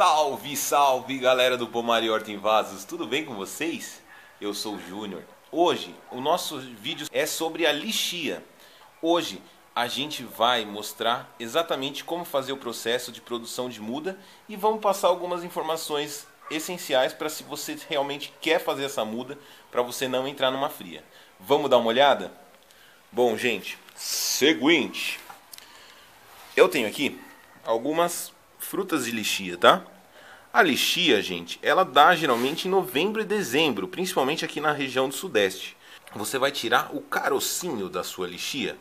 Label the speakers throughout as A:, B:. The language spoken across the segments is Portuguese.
A: Salve, salve galera do Pomar Horta em Vasos, tudo bem com vocês? Eu sou o Júnior. Hoje o nosso vídeo é sobre a lixia. Hoje a gente vai mostrar exatamente como fazer o processo de produção de muda e vamos passar algumas informações essenciais para se você realmente quer fazer essa muda, para você não entrar numa fria. Vamos dar uma olhada? Bom, gente, seguinte. Eu tenho aqui algumas frutas de lixia, tá? A lixia, gente, ela dá geralmente em novembro e dezembro, principalmente aqui na região do sudeste. Você vai tirar o carocinho da sua lixia.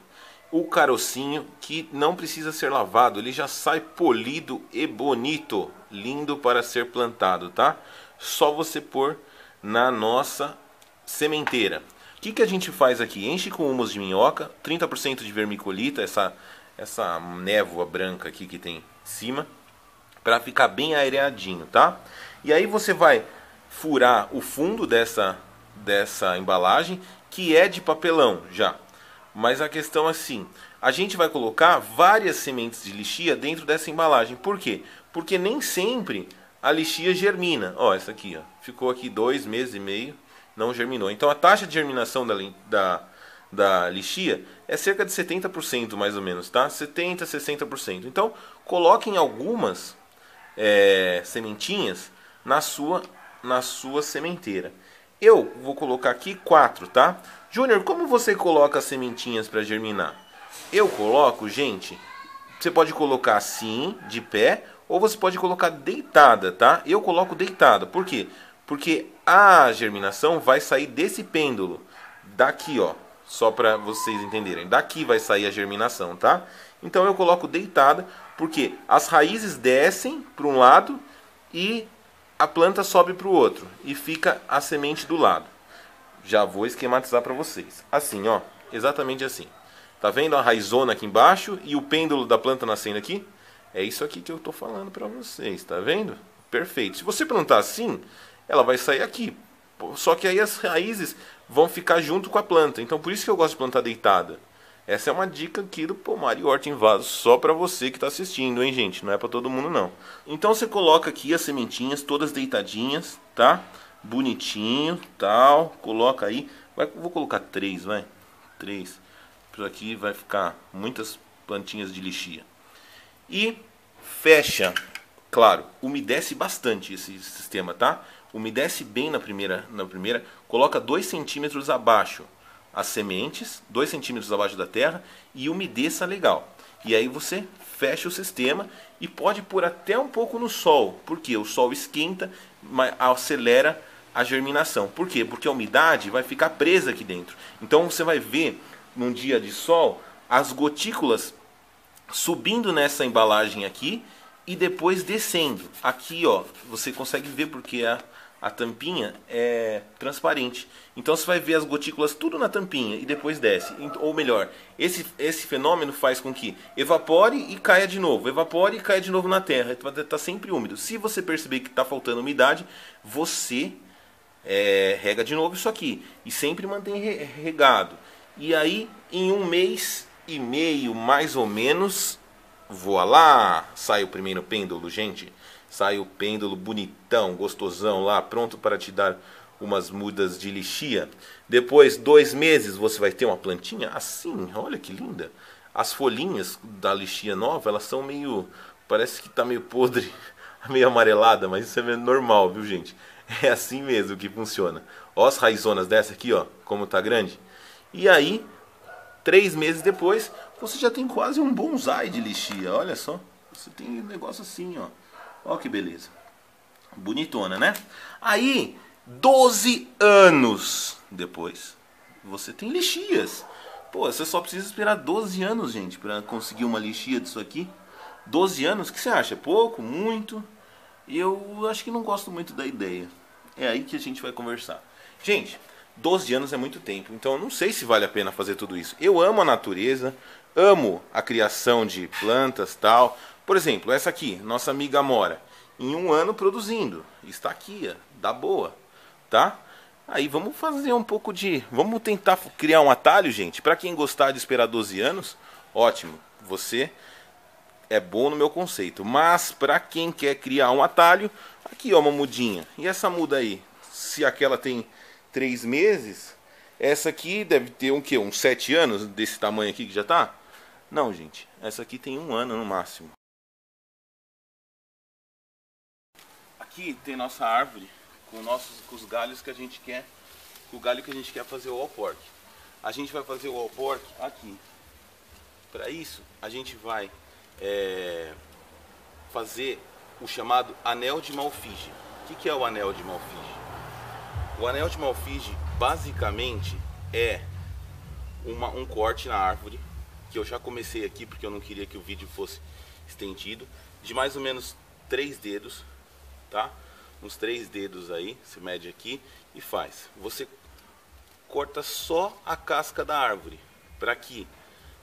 A: O carocinho que não precisa ser lavado, ele já sai polido e bonito, lindo para ser plantado, tá? Só você pôr na nossa sementeira. O que, que a gente faz aqui? Enche com humus de minhoca, 30% de vermiculita, essa, essa névoa branca aqui que tem em cima para ficar bem aireadinho, tá? E aí você vai furar o fundo dessa dessa embalagem, que é de papelão já. Mas a questão é assim, a gente vai colocar várias sementes de lixia dentro dessa embalagem. Por quê? Porque nem sempre a lixia germina. Ó, essa aqui, ó, ficou aqui dois meses e meio, não germinou. Então a taxa de germinação da, da, da lixia é cerca de 70% mais ou menos, tá? 70, 60%. Então coloquem algumas é, sementinhas na sua, na sua sementeira. Eu vou colocar aqui quatro, tá? Júnior, como você coloca as sementinhas para germinar? Eu coloco, gente, você pode colocar assim, de pé, ou você pode colocar deitada, tá? Eu coloco deitada, por quê? Porque a germinação vai sair desse pêndulo, daqui, ó, só para vocês entenderem. Daqui vai sair a germinação, tá? Então eu coloco deitada, porque as raízes descem para um lado e a planta sobe para o outro e fica a semente do lado. Já vou esquematizar para vocês. Assim, ó, exatamente assim. Tá vendo a raizona aqui embaixo e o pêndulo da planta nascendo aqui? É isso aqui que eu estou falando para vocês, tá vendo? Perfeito. Se você plantar assim, ela vai sair aqui. Só que aí as raízes vão ficar junto com a planta. Então por isso que eu gosto de plantar deitada. Essa é uma dica aqui do Pomar e Horta em Vaso, só para você que está assistindo, hein, gente? Não é para todo mundo, não. Então você coloca aqui as sementinhas todas deitadinhas, tá? Bonitinho, tal. Coloca aí. Vai, vou colocar três, vai. Três. Por aqui vai ficar muitas plantinhas de lixia. E fecha. Claro, umedece bastante esse sistema, tá? Umedece bem na primeira, na primeira. Coloca 2 centímetros abaixo as sementes, 2 centímetros abaixo da terra e umedeça legal. E aí você fecha o sistema e pode pôr até um pouco no sol, porque o sol esquenta, acelera a germinação. Por quê? Porque a umidade vai ficar presa aqui dentro. Então você vai ver num dia de sol as gotículas subindo nessa embalagem aqui e depois descendo. Aqui, ó, você consegue ver porque a a tampinha é transparente. Então você vai ver as gotículas tudo na tampinha e depois desce. Ou melhor, esse, esse fenômeno faz com que evapore e caia de novo, evapore e caia de novo na terra. Está tá sempre úmido. Se você perceber que está faltando umidade, você é, rega de novo isso aqui. E sempre mantém regado. E aí, em um mês e meio, mais ou menos, voa lá, sai o primeiro pêndulo, gente sai o pêndulo bonitão, gostosão lá, pronto para te dar umas mudas de lixia. Depois, dois meses, você vai ter uma plantinha assim, olha que linda. As folhinhas da lixia nova, elas são meio, parece que está meio podre, meio amarelada, mas isso é normal, viu gente? É assim mesmo que funciona. Ó as raizonas dessa aqui, ó, como tá grande. E aí, três meses depois, você já tem quase um bonsai de lixia, olha só. Você tem um negócio assim, ó. Olha que beleza. Bonitona, né? Aí, 12 anos depois, você tem lixias. Pô, você só precisa esperar 12 anos, gente, para conseguir uma lixia disso aqui. 12 anos, o que você acha? Pouco? Muito? Eu acho que não gosto muito da ideia. É aí que a gente vai conversar. Gente, 12 anos é muito tempo, então eu não sei se vale a pena fazer tudo isso. Eu amo a natureza, amo a criação de plantas tal, por exemplo, essa aqui, nossa amiga Amora, em um ano produzindo, está aqui, dá boa, tá? Aí vamos fazer um pouco de, vamos tentar criar um atalho, gente. Para quem gostar de esperar 12 anos, ótimo. Você é bom no meu conceito. Mas para quem quer criar um atalho, aqui ó, uma mudinha. E essa muda aí? Se aquela tem três meses, essa aqui deve ter um que? Uns sete anos desse tamanho aqui que já tá? Não, gente. Essa aqui tem um ano no máximo. Aqui tem nossa árvore com, nossos, com os galhos que a gente quer, com o galho que a gente quer fazer o all A gente vai fazer o all aqui. Para isso, a gente vai é, fazer o chamado anel de Malfige. O que, que é o anel de Malfige? O anel de Malfige basicamente é uma, um corte na árvore, que eu já comecei aqui porque eu não queria que o vídeo fosse estendido, de mais ou menos três dedos, tá? Uns três dedos aí, se mede aqui e faz. Você corta só a casca da árvore, para que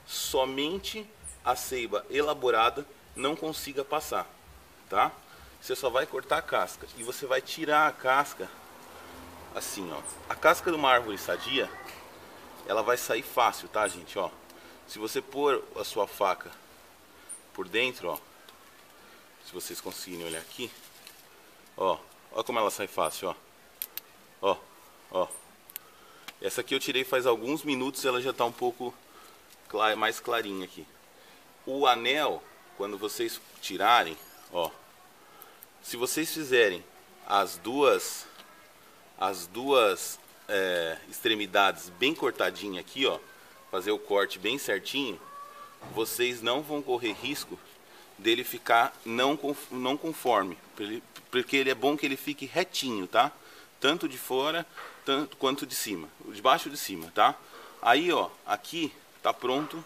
A: somente a seiva elaborada não consiga passar, tá? Você só vai cortar a casca e você vai tirar a casca assim, ó. A casca de uma árvore sadia, ela vai sair fácil, tá, gente, ó. Se você pôr a sua faca por dentro, ó, se vocês conseguirem olhar aqui, ó, ó como ela sai fácil, ó. Ó, ó. Essa aqui eu tirei faz alguns minutos, ela já tá um pouco mais clarinha aqui. O anel, quando vocês tirarem, ó, se vocês fizerem as duas, as duas é, extremidades bem cortadinha aqui, ó, fazer o corte bem certinho, vocês não vão correr risco dele ficar não, não conforme, porque ele é bom que ele fique retinho, tá? Tanto de fora tanto quanto de cima, de baixo de cima, tá? Aí, ó, aqui tá pronto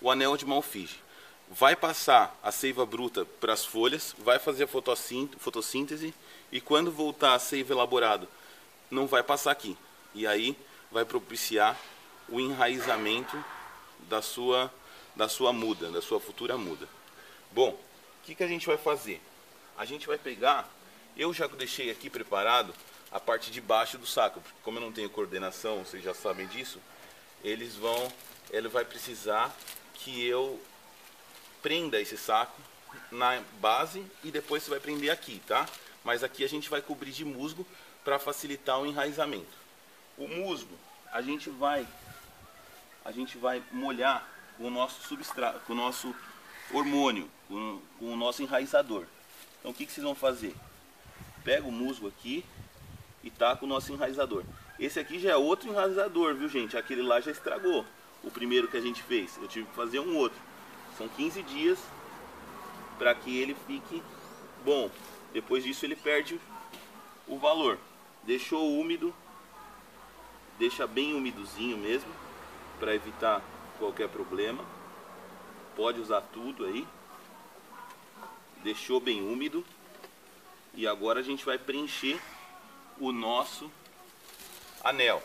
A: o anel de malfige vai passar a seiva bruta para as folhas, vai fazer a fotossíntese e quando voltar a seiva elaborado, não vai passar aqui. E aí vai propiciar o enraizamento da sua, da sua muda, da sua futura muda. Bom, o que, que a gente vai fazer? A gente vai pegar, eu já deixei aqui preparado a parte de baixo do saco, porque como eu não tenho coordenação, vocês já sabem disso, eles vão, ele vai precisar que eu prenda esse saco na base e depois você vai prender aqui, tá? Mas aqui a gente vai cobrir de musgo para facilitar o enraizamento. O musgo, a gente vai a gente vai molhar com o nosso substrato, com o nosso hormônio, com, com o nosso enraizador. Então o que, que vocês vão fazer? Pega o musgo aqui e com o nosso enraizador. Esse aqui já é outro enraizador, viu gente? Aquele lá já estragou. O primeiro que a gente fez. Eu tive que fazer um outro. São 15 dias para que ele fique bom. Depois disso ele perde o valor. Deixou úmido, deixa bem umidozinho mesmo, para evitar qualquer problema. Pode usar tudo aí. Deixou bem úmido. E agora a gente vai preencher o nosso anel.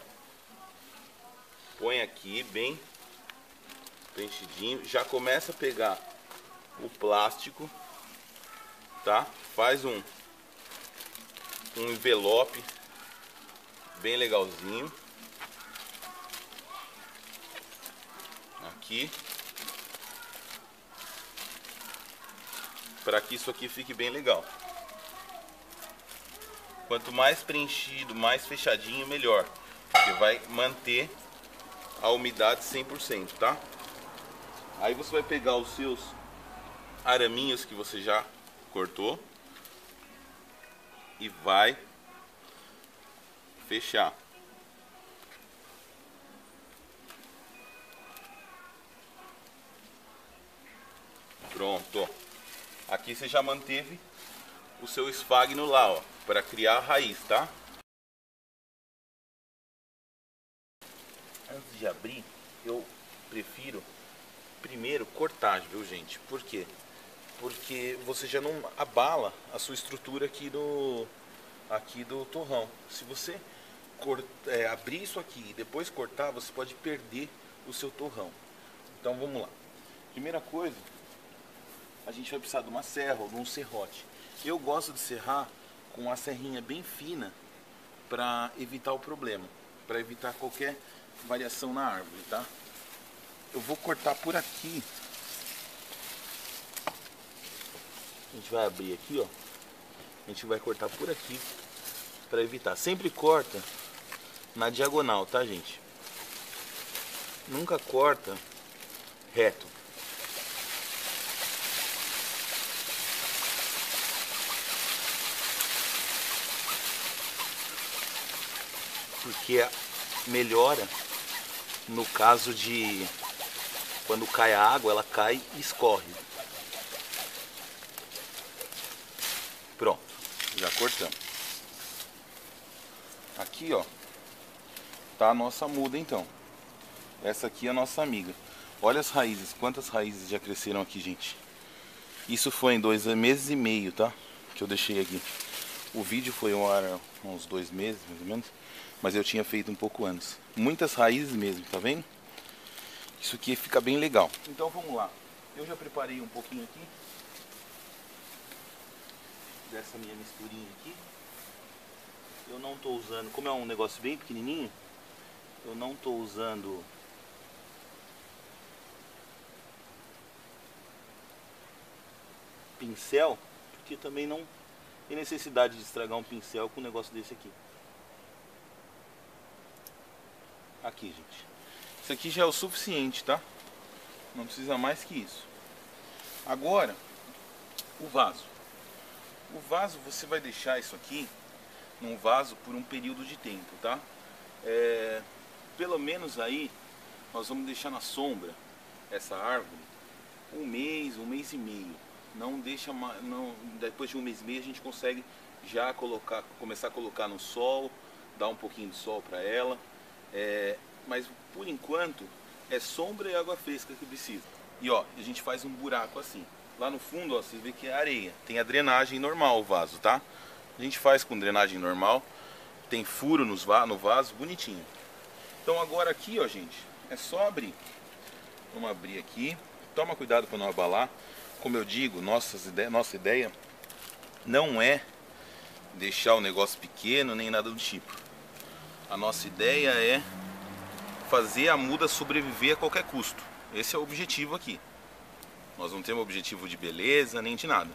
A: Põe aqui bem preenchidinho. Já começa a pegar o plástico, tá? Faz um, um envelope bem legalzinho. Aqui. Para que isso aqui fique bem legal. Quanto mais preenchido, mais fechadinho, melhor. Porque vai manter a umidade 100%, tá? Aí você vai pegar os seus araminhos que você já cortou e vai fechar. Pronto. Aqui você já manteve o seu esfagno lá, ó, para criar a raiz, tá? Antes de abrir, eu prefiro primeiro cortar, viu gente? Por quê? Porque você já não abala a sua estrutura aqui do, aqui do torrão. Se você cort, é, abrir isso aqui e depois cortar, você pode perder o seu torrão. Então vamos lá. Primeira coisa, a gente vai precisar de uma serra ou de um serrote. Eu gosto de serrar com uma serrinha bem fina para evitar o problema, para evitar qualquer variação na árvore, tá? eu vou cortar por aqui
B: A gente vai abrir aqui, ó. A gente vai cortar por aqui para evitar. Sempre corta na diagonal, tá, gente? Nunca corta reto. Porque melhora no caso de quando cai a água, ela cai e escorre. Pronto, já cortamos. Aqui, ó, tá a nossa muda então. Essa aqui é a nossa amiga. Olha as raízes, quantas raízes já cresceram aqui, gente. Isso foi em dois meses e meio, tá? Que eu deixei aqui. O vídeo foi um, uns dois meses, mais ou menos. Mas eu tinha feito um pouco antes. Muitas raízes mesmo, tá vendo? Isso aqui fica bem legal. Então vamos lá. Eu já preparei um pouquinho aqui. Dessa minha misturinha aqui. Eu não estou usando, como é um negócio bem pequenininho, eu não estou usando pincel, porque também não tem necessidade de estragar um pincel com um negócio desse aqui. Aqui, gente. Isso aqui já é o suficiente, tá? Não precisa mais que isso. Agora, o vaso. O vaso você vai deixar isso aqui num vaso por um período de tempo, tá? É, pelo menos aí nós vamos deixar na sombra essa árvore um mês, um mês e meio. Não deixa não depois de um mês e meio a gente consegue já colocar, começar a colocar no sol, dar um pouquinho de sol para ela. É, mas por enquanto é sombra e água fresca que precisa. E ó, a gente faz um buraco assim. Lá no fundo, ó, vocês vê que é areia. Tem a drenagem normal o vaso, tá? A gente faz com drenagem normal. Tem furo nos va no vaso, bonitinho. Então agora aqui, ó, gente, é só abrir. Vamos abrir aqui. Toma cuidado para não abalar. Como eu digo, nossas nossa ideia não é deixar o negócio pequeno nem nada do tipo. A nossa ideia é fazer a muda sobreviver a qualquer custo. Esse é o objetivo aqui. Nós não temos objetivo de beleza nem de nada.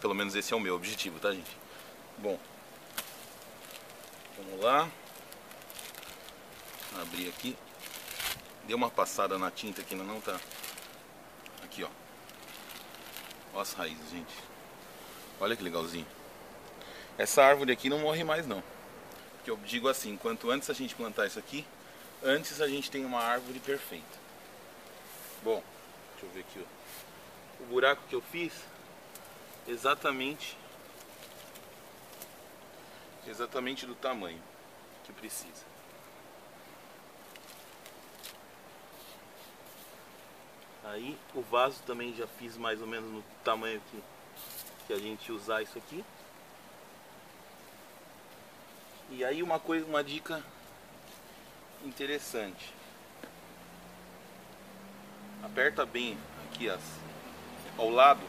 B: Pelo menos esse é o meu objetivo, tá, gente? Bom, vamos lá. Abrir aqui. Deu uma passada na tinta que ainda não tá. Aqui, ó. Olha as raízes, gente. Olha que legalzinho. Essa árvore aqui não morre mais, não. Que eu digo assim, quanto antes a gente plantar isso aqui, antes a gente tem uma árvore perfeita. Bom, deixa eu ver aqui ó. o buraco que eu fiz, exatamente, exatamente do tamanho que precisa. Aí o vaso também já fiz mais ou menos no tamanho que, que a gente usar isso aqui. E aí uma coisa, uma dica interessante. Aperta bem aqui as, ao lado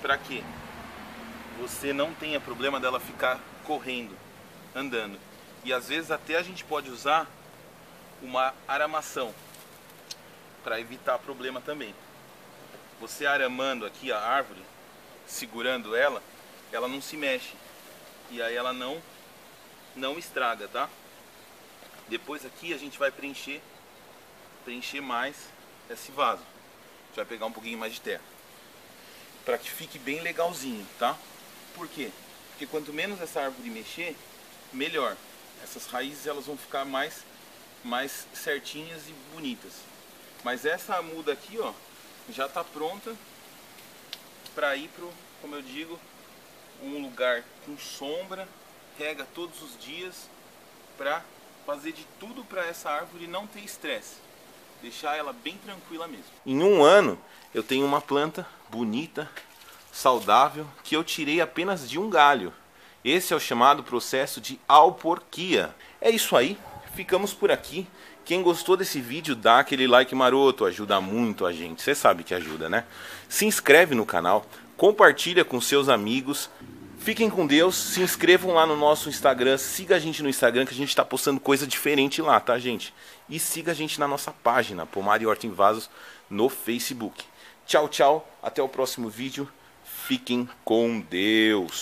B: para que você não tenha problema dela ficar correndo, andando. E às vezes até a gente pode usar uma aramação para evitar problema também. Você aramando aqui a árvore, segurando ela, ela não se mexe. E aí ela não não estraga, tá? Depois aqui a gente vai preencher, preencher mais esse vaso. A gente vai pegar um pouquinho mais de terra. Para que fique bem legalzinho, tá? Por quê? Porque quanto menos essa árvore mexer, melhor. Essas raízes elas vão ficar mais, mais certinhas e bonitas. Mas essa muda aqui, ó, já está pronta para ir pro, como eu digo, um lugar com sombra rega todos os dias para fazer de tudo para essa árvore não ter estresse. Deixar ela bem tranquila mesmo. Em um ano eu tenho uma planta bonita, saudável, que eu tirei apenas de um galho. Esse é o chamado processo de alporquia. É isso aí, ficamos por aqui. Quem gostou desse vídeo, dá aquele like maroto, ajuda muito a gente. Você sabe que ajuda, né? Se inscreve no canal, compartilha com seus amigos Fiquem com Deus, se inscrevam lá no nosso Instagram, siga a gente no Instagram que a gente está postando coisa diferente lá, tá gente? E siga a gente na nossa página, Pomar e Horta em Vasos, no Facebook.
A: Tchau, tchau. Até o próximo vídeo. Fiquem com Deus.